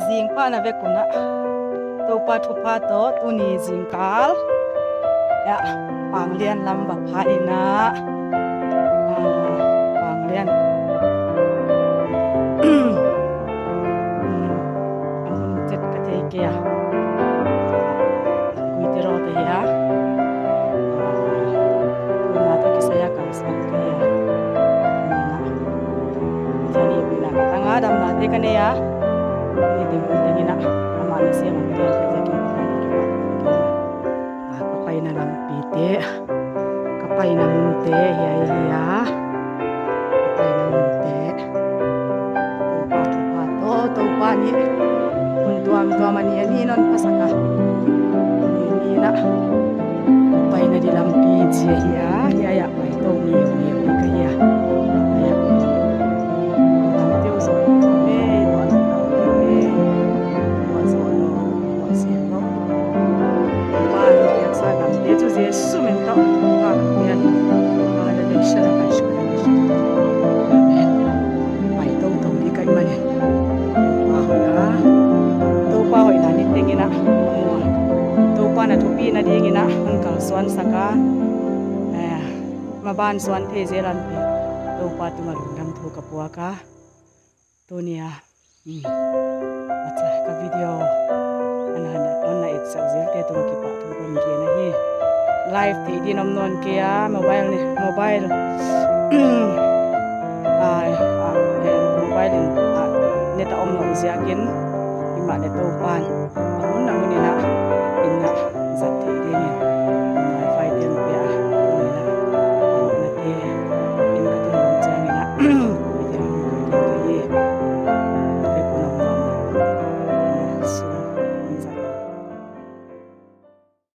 zing pa na ve kuna to pa thu pa to tu ni zing kal ya pang lian lam ba pha ina Ah, pang lian ang jet ka te ya kisaya kam san ke ya jadi ya te na ama na siya mang kaya ka jaki kapay na lang pite kapay na munte ya ya ya kapay na munte tupa tupa to tupa ni. Kun tuam tuam ni ani non pasaka ni ni na kapay na dilam pite ya วันทุปีนาดีกินะมันเก่าสวนสักะมาบ้านสวนเทเจรันเปตัวปาตุมาลุงทำถูกกับปัวกะตัวเนี้ยอืมอาจารย์กับวิดีโออันนั้นตอนนั้นเอ็ดเซลเซลเตตัวกิปะตัวคนเกียนะเฮไลฟ์ที่ดีนอมนอนเกียโมบายเนี่ยโมบายอ่าอ่าเอ่อโมบายเนี่ยตาอมหลงเสียกินอีมาเนี่ยตัวปาน ahun na ngunina